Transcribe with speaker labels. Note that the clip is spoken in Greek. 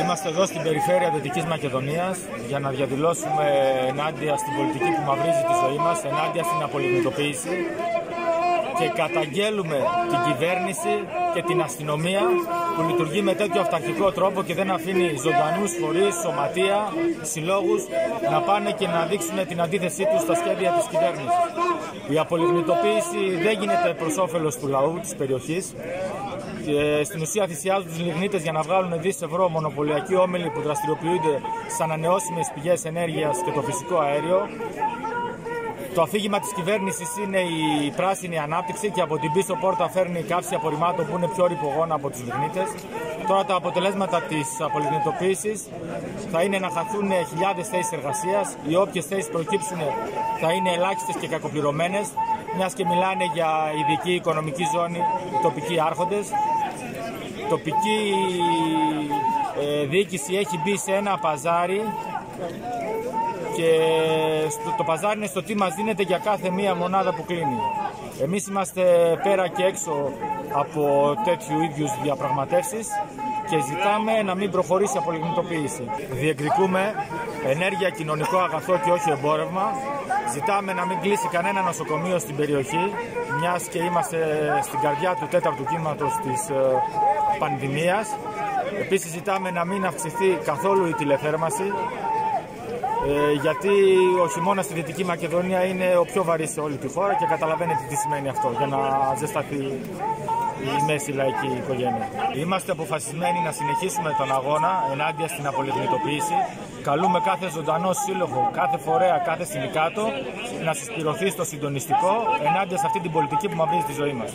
Speaker 1: Είμαστε εδώ στην περιφέρεια Δυτικής Μακεδονίας για να διαδηλώσουμε ενάντια στην πολιτική που μαυρίζει τη ζωή μας, ενάντια στην απολιγνητοποίηση και καταγγέλουμε την κυβέρνηση και την αστυνομία που λειτουργεί με τέτοιο αυταρχικό τρόπο και δεν αφήνει ζωντανούς φορείς, σωματεία, συλλόγους να πάνε και να δείξουν την αντίθεσή τους στα σχέδια της κυβέρνησης. Η απολιγνητοποίηση δεν γίνεται προς όφελος του λαού της περιοχής. Και στην ουσία θυσιάζουν τους λιγνίτες για να βγάλουν δις ευρώ μονοπωλιακοί όμιλοι που δραστηριοποιούνται στις ανανεώσιμες πηγές ενέργειας και το φυσικό αέριο το αφήγημα της κυβέρνησης είναι η πράσινη ανάπτυξη και από την πίσω πόρτα φέρνει κάψη απορριμμάτων που είναι πιο ρηπογόνα από τους λιγνίτες. Τώρα τα αποτελέσματα της απολιγνητοποίησης θα είναι να χαθούν χιλιάδες θέσεις εργασίας. Οι όποιες θέσεις προκύψουν θα είναι ελάχιστες και κακοπληρωμένες, μιας και μιλάνε για ειδική οικονομική ζώνη οι τοπικοί άρχοντες. Η τοπική ε, διοίκηση έχει μπει σε ένα παζάρι και στο, το παζάρι είναι στο τι μας δίνεται για κάθε μία μονάδα που κλείνει. Εμείς είμαστε πέρα και έξω από τέτοιου ίδιους διαπραγματεύσεις και ζητάμε να μην προχωρήσει η απολιγνητοποίηση. Διεκδικούμε ενέργεια κοινωνικό αγαθό και όχι εμπόρευμα. Ζητάμε να μην κλείσει κανένα νοσοκομείο στην περιοχή, μιας και είμαστε στην καρδιά του τέταρτου κύματος της ε, πανδημίας. Επίσης ζητάμε να μην αυξηθεί καθόλου η τηλεθέρμανση, ε, γιατί ο χειμώνας στη Δυτική Μακεδονία είναι ο πιο βαρύς σε όλη τη χώρα και καταλαβαίνετε τι σημαίνει αυτό για να ζεσταθεί η μέση λαϊκή οικογένεια. Είμαστε αποφασισμένοι να συνεχίσουμε τον αγώνα ενάντια στην απολιγνητοποίηση. Καλούμε κάθε ζωντανό σύλλογο, κάθε φορέα, κάθε συνδικάτο να συσπηρωθεί στο συντονιστικό ενάντια σε αυτή την πολιτική που μαυρίζει τη ζωή μας.